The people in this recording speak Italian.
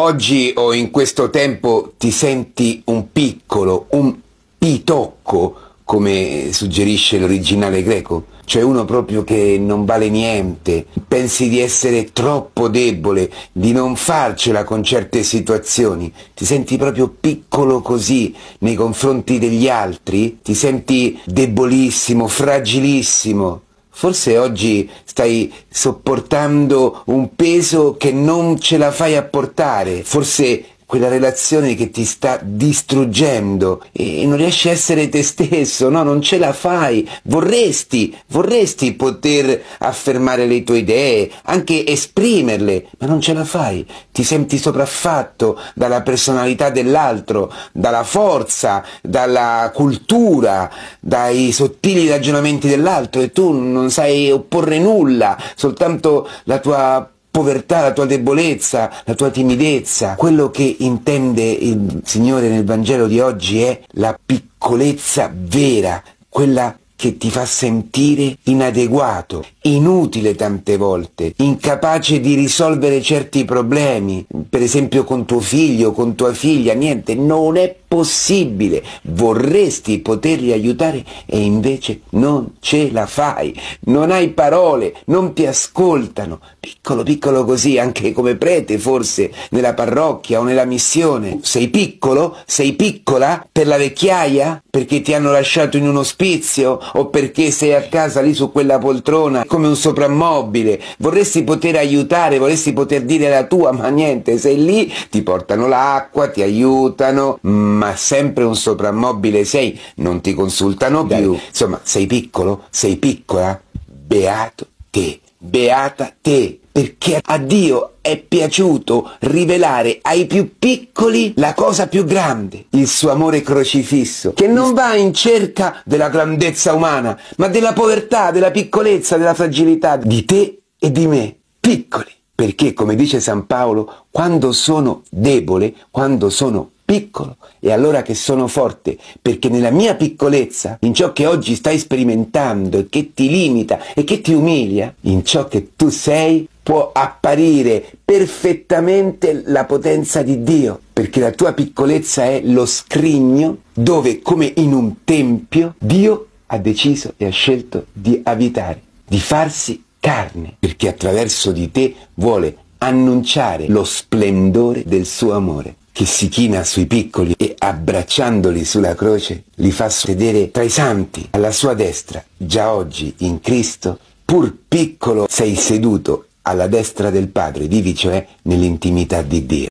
Oggi o in questo tempo ti senti un piccolo, un pitocco, come suggerisce l'originale greco? Cioè uno proprio che non vale niente, pensi di essere troppo debole, di non farcela con certe situazioni, ti senti proprio piccolo così nei confronti degli altri, ti senti debolissimo, fragilissimo. Forse oggi stai sopportando un peso che non ce la fai a portare, forse quella relazione che ti sta distruggendo e non riesci a essere te stesso, no, non ce la fai. Vorresti, vorresti poter affermare le tue idee, anche esprimerle, ma non ce la fai. Ti senti sopraffatto dalla personalità dell'altro, dalla forza, dalla cultura, dai sottili ragionamenti dell'altro e tu non sai opporre nulla, soltanto la tua povertà, la tua debolezza, la tua timidezza. Quello che intende il Signore nel Vangelo di oggi è la piccolezza vera, quella che ti fa sentire inadeguato, inutile tante volte, incapace di risolvere certi problemi, per esempio con tuo figlio, con tua figlia, niente, non è possibile, vorresti poterli aiutare e invece non ce la fai, non hai parole, non ti ascoltano, piccolo piccolo così anche come prete forse nella parrocchia o nella missione, sei piccolo, sei piccola? Per la vecchiaia, perché ti hanno lasciato in un ospizio? O perché sei a casa lì su quella poltrona come un soprammobile, vorresti poter aiutare, vorresti poter dire la tua, ma niente, sei lì, ti portano l'acqua, ti aiutano, ma sempre un soprammobile sei, non ti consultano più. Insomma, sei piccolo, sei piccola, beato te, beata te, perché a Dio è piaciuto rivelare ai più piccoli la cosa più grande, il suo amore crocifisso, che non va in cerca della grandezza umana, ma della povertà, della piccolezza, della fragilità di te e di me, piccoli. Perché, come dice San Paolo, quando sono debole, quando sono piccolo. E allora che sono forte, perché nella mia piccolezza, in ciò che oggi stai sperimentando e che ti limita e che ti umilia, in ciò che tu sei, può apparire perfettamente la potenza di Dio, perché la tua piccolezza è lo scrigno dove, come in un tempio, Dio ha deciso e ha scelto di abitare, di farsi carne, perché attraverso di te vuole annunciare lo splendore del suo amore che si china sui piccoli e abbracciandoli sulla croce li fa sedere tra i santi alla sua destra. Già oggi in Cristo, pur piccolo, sei seduto alla destra del Padre, vivi cioè nell'intimità di Dio.